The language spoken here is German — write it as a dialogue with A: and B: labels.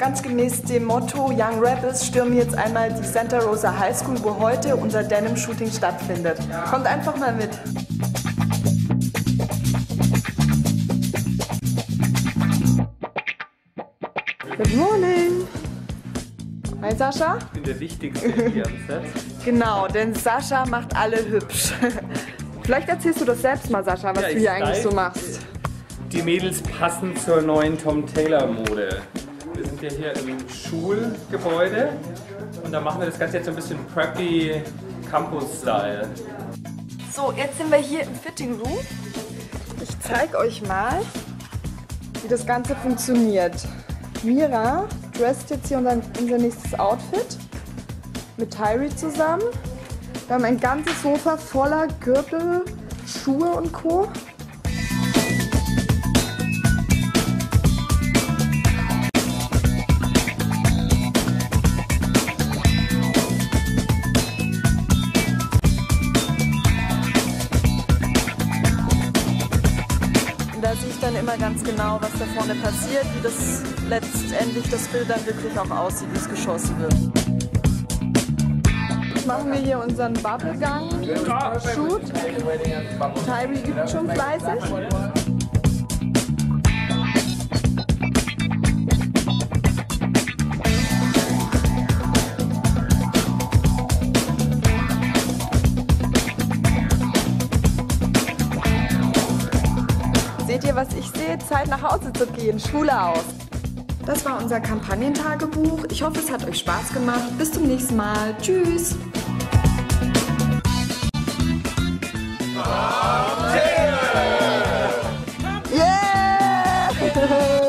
A: Ganz gemäß dem Motto Young Rebels stürmen jetzt einmal die Santa Rosa High School, wo heute unser Denim-Shooting stattfindet. Kommt einfach mal mit. Good morning. Hi Sascha.
B: Ich bin der Wichtigste hier am Set.
A: Genau, denn Sascha macht alle hübsch. Vielleicht erzählst du das selbst mal, Sascha, was
B: Ja,
A: du hier eigentlich so machst.
B: Die Mädels passen zur neuen Tom Taylor Mode. Wir hier im Schulgebäude und da machen wir das Ganze jetzt so ein bisschen preppy Campus-Style.
A: So, jetzt sind wir hier im Fitting Room. Ich zeige euch mal, wie das Ganze funktioniert. Mira dresst jetzt hier unser, unser nächstes Outfit mit Tyri zusammen. Wir haben ein ganzes Sofa voller Gürtel, Schuhe und Co. dann immer ganz genau, was da vorne passiert, wie das letztendlich das Bild dann wirklich auch aussieht, wie es geschossen wird. Jetzt machen wir hier unseren Bubblegang-Shoot. Tyri übt schon fleißig. Seht ihr, was ich sehe? Zeit nach Hause zu gehen. Schule aus. Das war unser Kampagnentagebuch. Ich hoffe, es hat euch Spaß gemacht. Bis zum nächsten Mal. Tschüss. Yeah!